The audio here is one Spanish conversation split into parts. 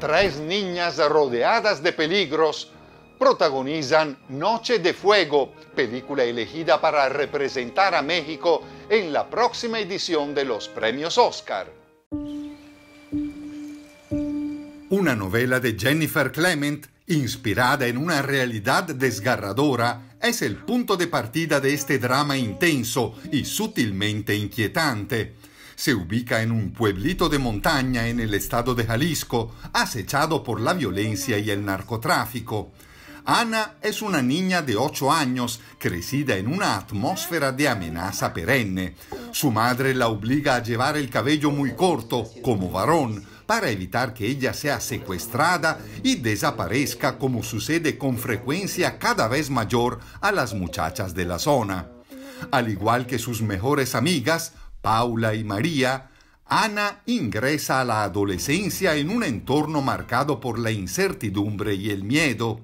Tres niñas rodeadas de peligros protagonizan Noche de Fuego, película elegida para representar a México en la próxima edición de los premios Oscar. Una novela de Jennifer Clement, inspirada en una realidad desgarradora, es el punto de partida de este drama intenso y sutilmente inquietante. Se ubica en un pueblito de montaña en el estado de Jalisco, acechado por la violencia y el narcotráfico. Ana es una niña de 8 años, crecida en una atmósfera de amenaza perenne. Su madre la obliga a llevar el cabello muy corto, como varón, para evitar que ella sea secuestrada y desaparezca como sucede con frecuencia cada vez mayor a las muchachas de la zona. Al igual que sus mejores amigas, Paula y María, Ana ingresa a la adolescencia en un entorno marcado por la incertidumbre y el miedo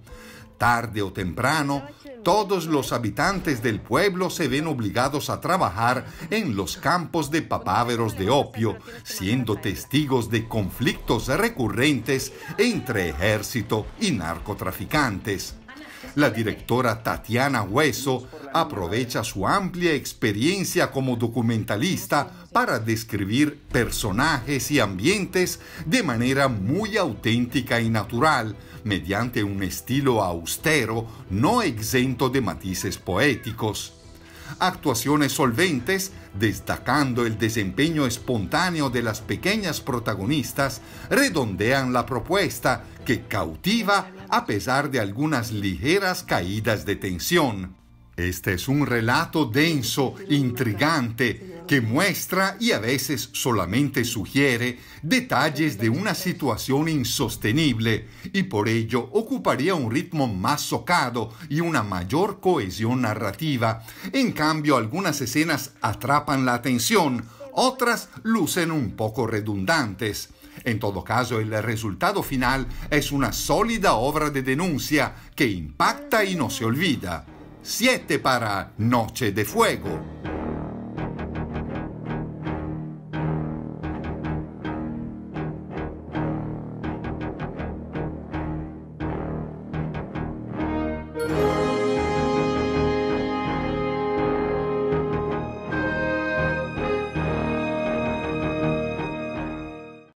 tarde o temprano, todos los habitantes del pueblo se ven obligados a trabajar en los campos de papáveros de opio, siendo testigos de conflictos recurrentes entre ejército y narcotraficantes. La directora Tatiana Hueso aprovecha su amplia experiencia como documentalista para describir personajes y ambientes de manera muy auténtica y natural, mediante un estilo austero, no exento de matices poéticos. Actuaciones solventes, destacando el desempeño espontáneo de las pequeñas protagonistas, redondean la propuesta que cautiva a pesar de algunas ligeras caídas de tensión. Este es un relato denso, intrigante, que muestra y a veces solamente sugiere detalles de una situación insostenible y por ello ocuparía un ritmo más socado y una mayor cohesión narrativa. En cambio, algunas escenas atrapan la atención, otras lucen un poco redundantes. En todo caso, el resultado final es una sólida obra de denuncia que impacta y no se olvida. Siete para Noche de Fuego.